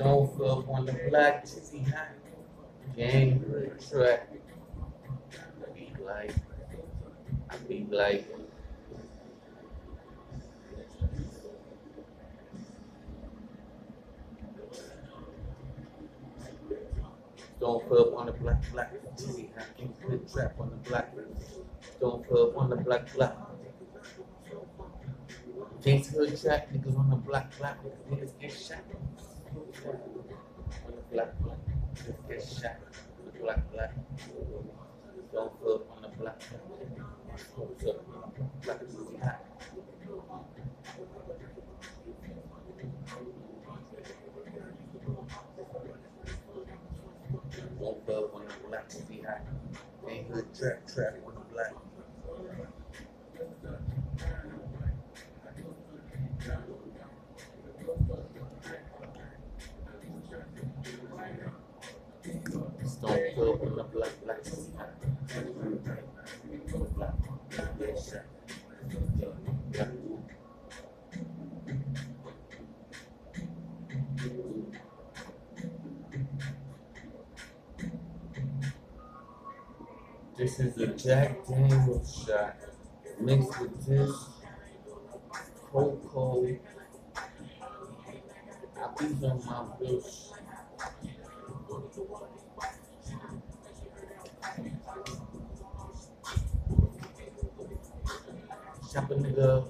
Don't fuck on the black hot. Gang track. Like, I be like. Don't fuck on the black black. Gang trap on the black. Don't fuck on the black black. Hood trap, niggas on the black black, niggas get shot. On the black black, niggas get shot. On the black black. Don't fuck on the black black. What's up on the black black, tizzy hot. Don't fuck on the black tizzy hot. Ain't hood trap trap on the black. Don't fuck on the black black tizzy hot. Black, get shot. Yeah. This is a Jack Daniels shot mixed with this cocoa. I be on my bitch. Shop a nigga.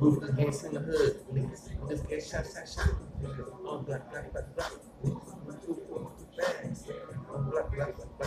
Roof the gangs in the hood. Niggas, niggas get shot, shot, shot. Niggas black, black, black, black. Niggas on two, four, two bags.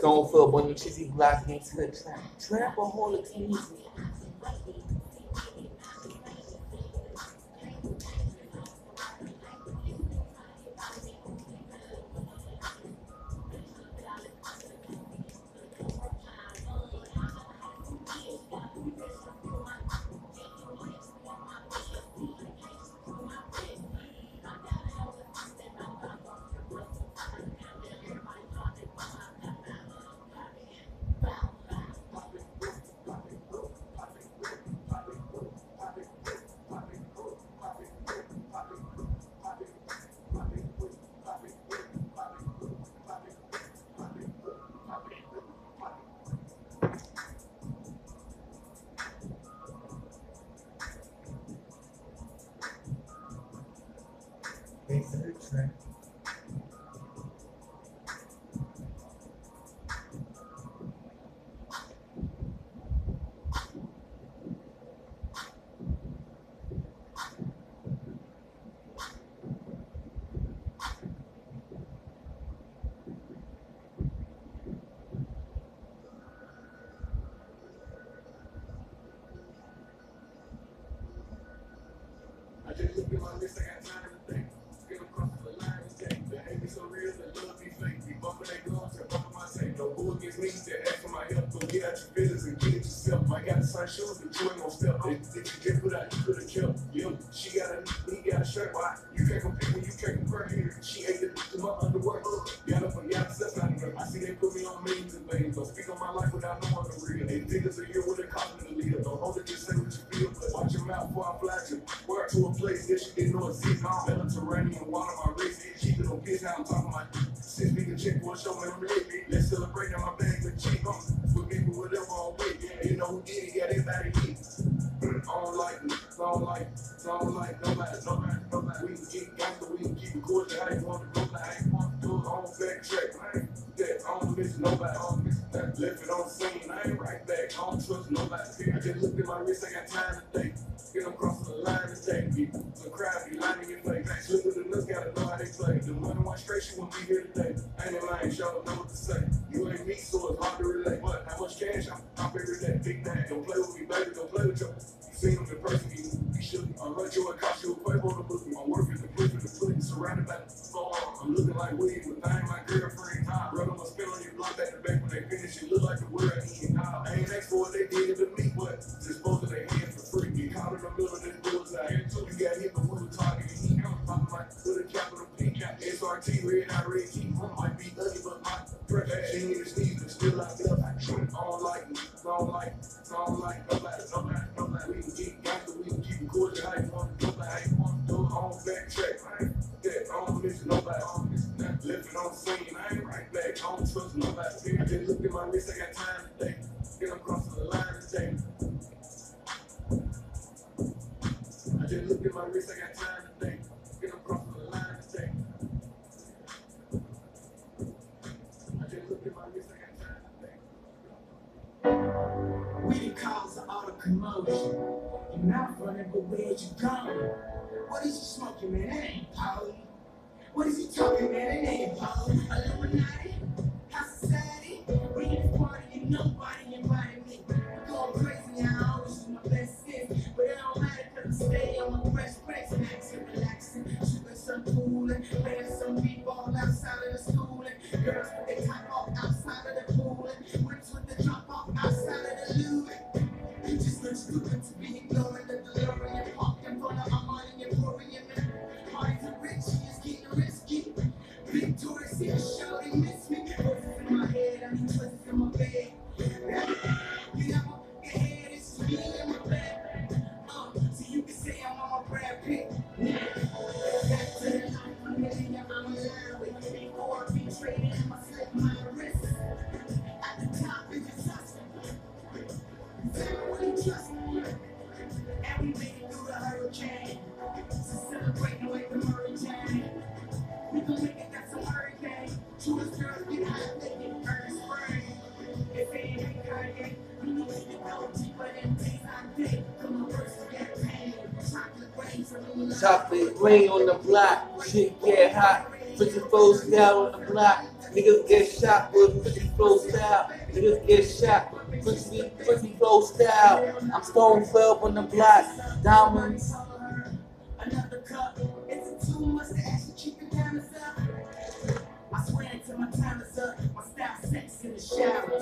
Stone foot when you cheesy black against the trap. Trap a hole I Don't speak on my life without knowing the real. They niggas are here with a confident leader. Don't hold it, just say what you feel. But watch your mouth before I flash you. Work to a place that you didn't know exists. Mediterranean water, my race. Keep it on kids, now I'm talking since we can check one show and lit. Let's celebrate on my bag with cheap on. For people, whatever I'm with. You know who did it, got everybody hit. I don't like it, I don't like I don't like nobody, nobody, nobody. We can get gangster, we can keep it cool. I ain't want to go, that. On the I ain't right back, I don't trust nobody. I just looked at my wrist, I got time to think. Get them crossing the line and take me. The crowd be lining your face. At the look, gotta know how they play. The money one straight, she won't be here today. Ain't in line, y'all don't know what to say. You ain't me, so it's hard to relate. But how much cash I'm pop day? Big man, don't play with me, baby, don't play with you. You seen him in person, you, should. I'm you, it cost you a Quavo to book me. I'm working the of the pudding, surrounded by the floor. I'm looking like weed with thing my girlfriend. Brother must they. You look like the world eating. I ain't asked for what they did to me, but dispose of their hands for free. Get caught in the middle of this bullseye. You got hit, but we talking. He popping my with a capital P. SRT, red, I red key. Might be ugly, but my fresh. She ain't even sneeze, but still like. I like it. I don't like it. I don't like nobody. Nobody. Nobody. We can get gangster. We can keep it cordial. How you want to do it? How you want to do it? On backtrack. I miss nobody. I don't miss nothing. Living on scene. I ain't right back. I don't trust nobody. I just look at. I got time today. Get across the line today. I just look at my wrist. I got time today. Get across the line today. I just look at my wrist. I got time today. We the cause of all the commotion. You're not running, but where'd you going? What is he smoking, man? That ain't poly. What is he talking, man? That ain't poly. Illuminati, some pain. Chocolate rain on the block, shit get hot. Fifty flow down on the block. Niggas get shot with fifty flow style. Niggas get shot with fifty, fifty flow style. I'm stone fell on the block. Diamonds. Another cup. It's a too much to actually keep it up. I swear until my time is up. My style sex in the shower.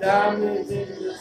Diamonds in the